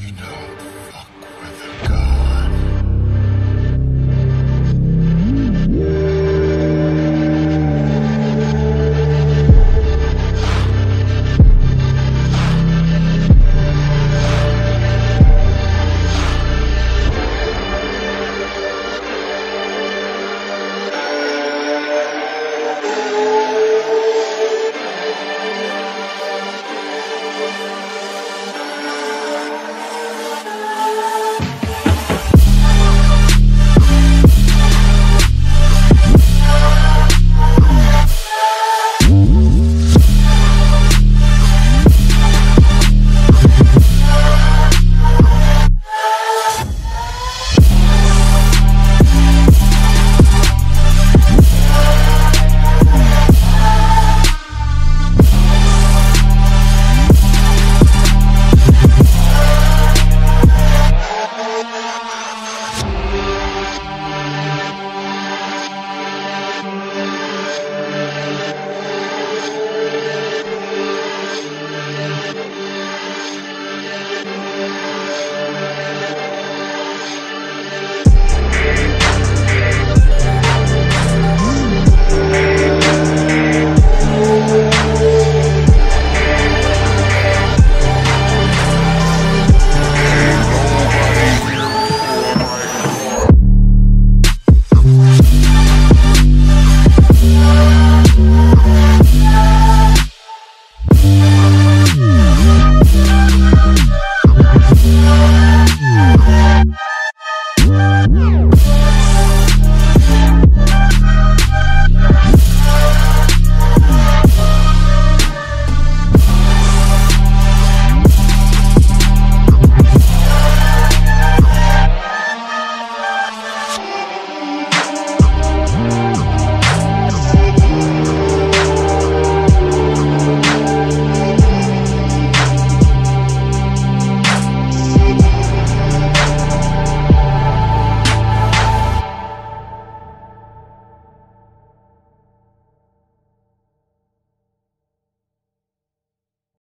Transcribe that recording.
you know.